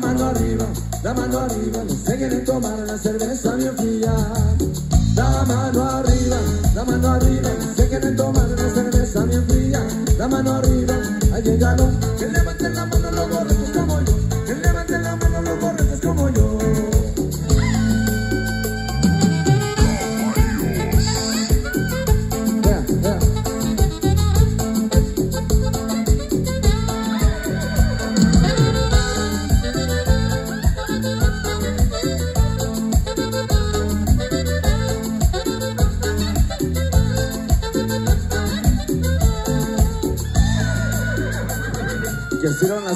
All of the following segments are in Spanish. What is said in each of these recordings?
mano arriba, la mano arriba, no se quieren tomar la cerveza bien fría. La mano arriba, la mano arriba, no se quieren tomar la cerveza bien fría. La mano arriba, ha llegado, que levanten la mano los borrachos.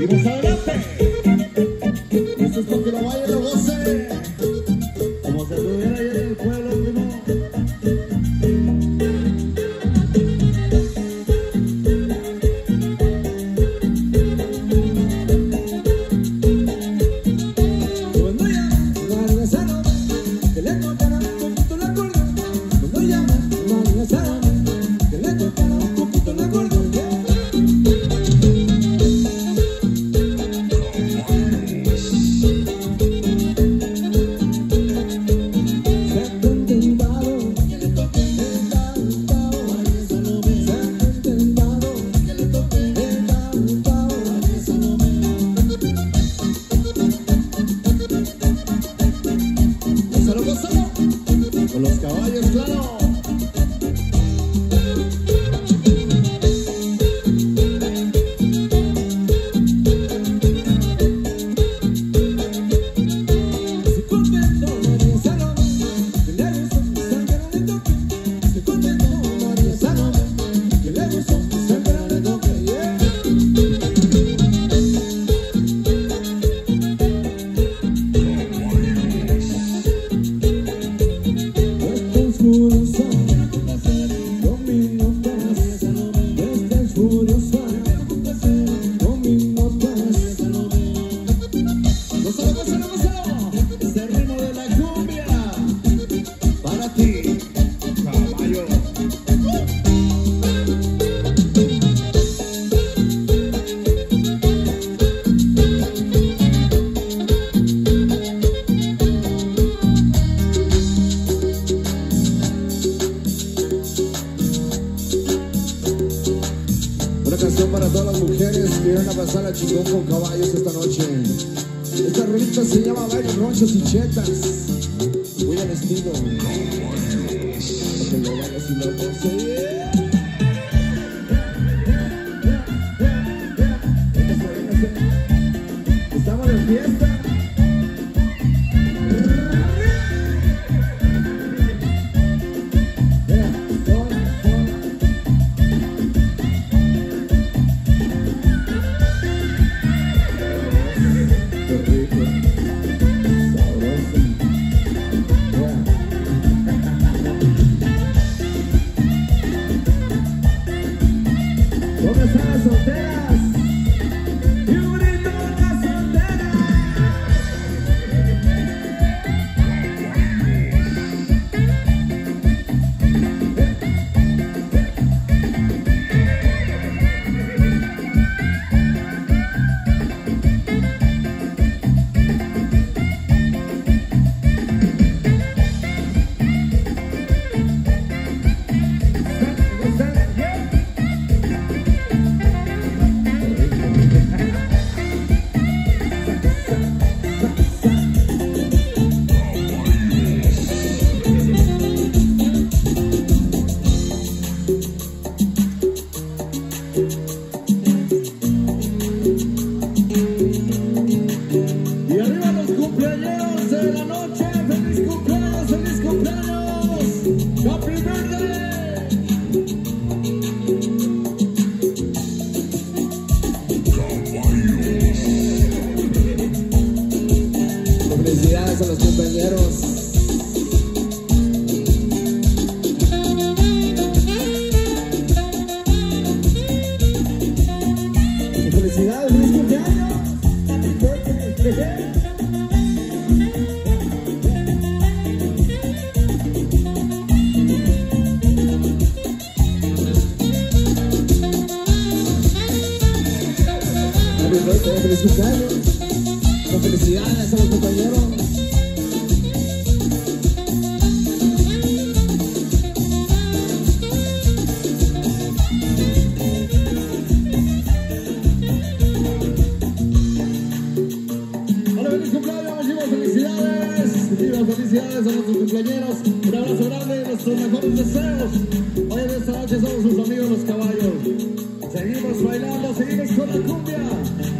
Uhum. Es el ritmo de la cumbia para ti, caballo. Una canción para todas las mujeres que van a pasar a chingón con caballos esta noche. Esta revista se llama Varios Ronchos y Chetas. Muy bien vestido. Que lo ganes y lo Começar a soltar. Feliz cumpleaños. Felicidades a los compañeros. Hola, feliz cumpleaños, felicidades. Felicidades a nuestros cumpleaños. Un abrazo grande, nuestros mejores deseos. Hoy en esta noche somos sus amigos los caballos. Seguimos bailando, seguimos con la cumbia.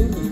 en